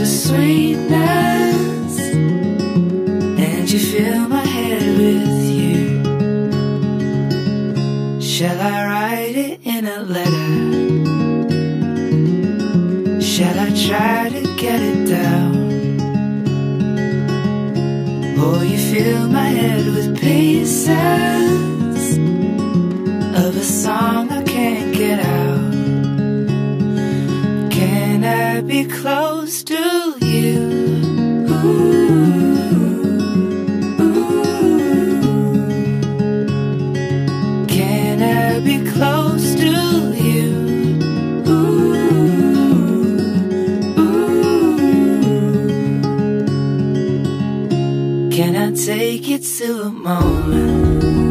a sweetness, and you fill my head with you. Shall I write it in a letter? Shall I try to get it down? Or you fill my head with pieces of a song I be close to you? Can I be close to you? Can I take it to a moment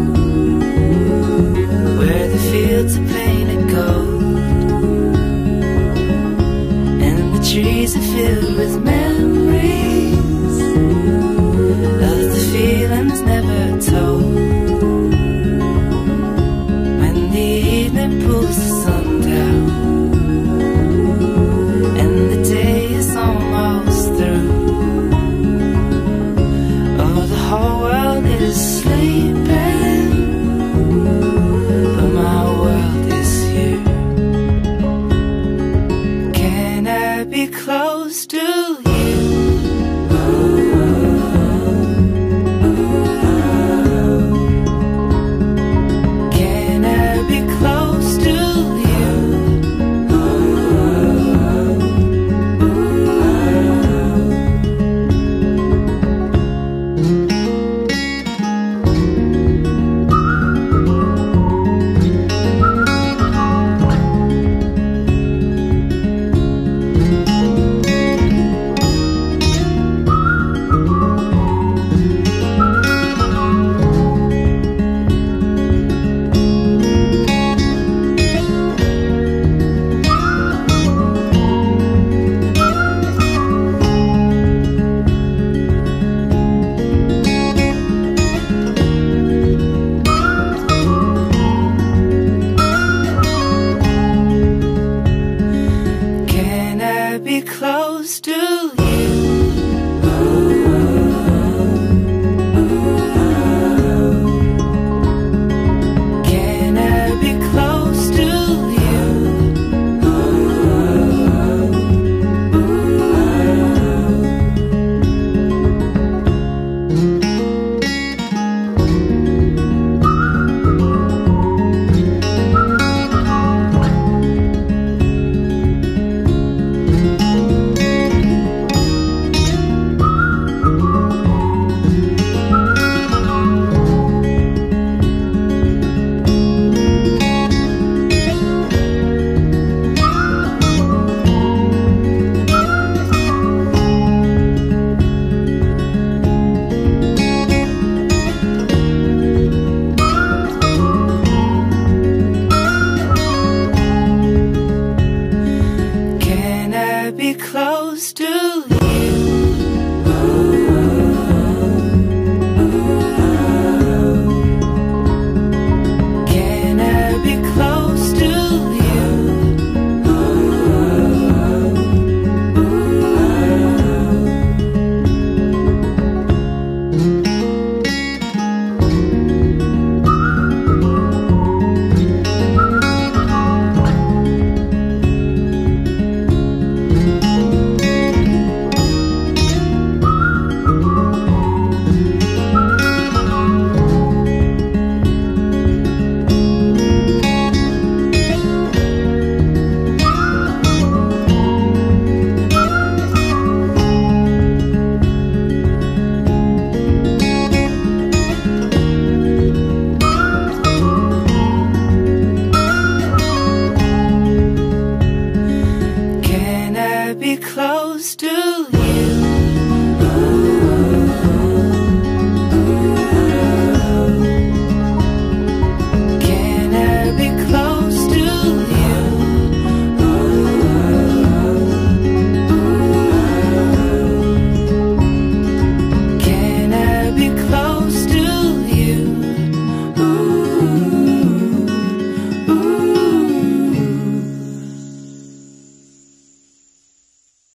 close to you. close to